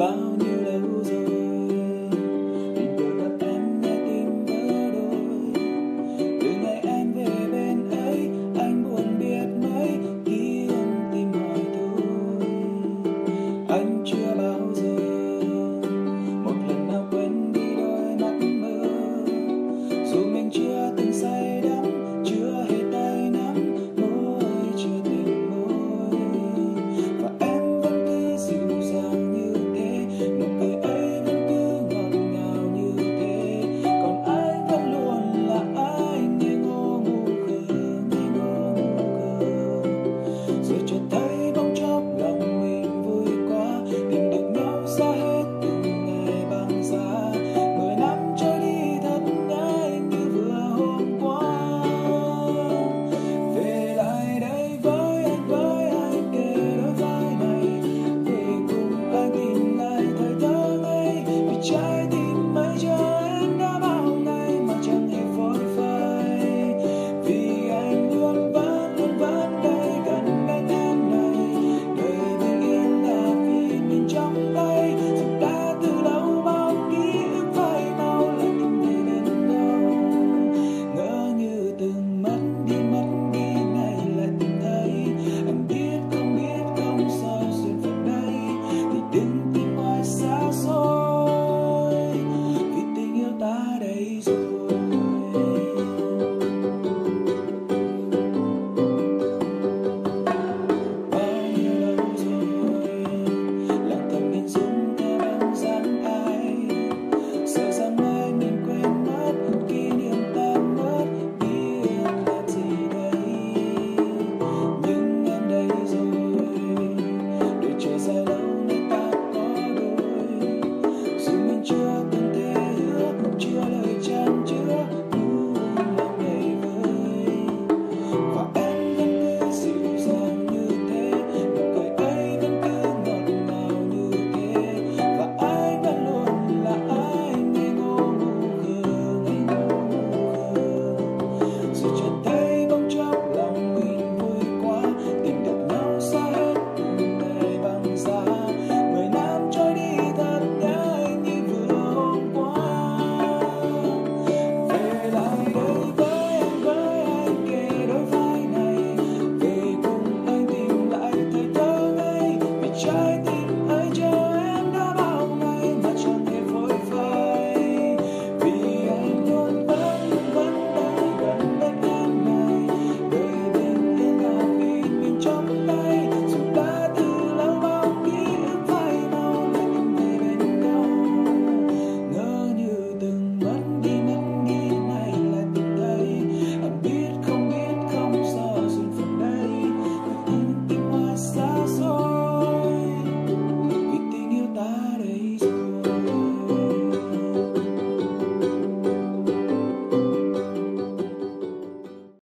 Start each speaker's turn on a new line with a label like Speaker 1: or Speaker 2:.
Speaker 1: bao nhiêu You.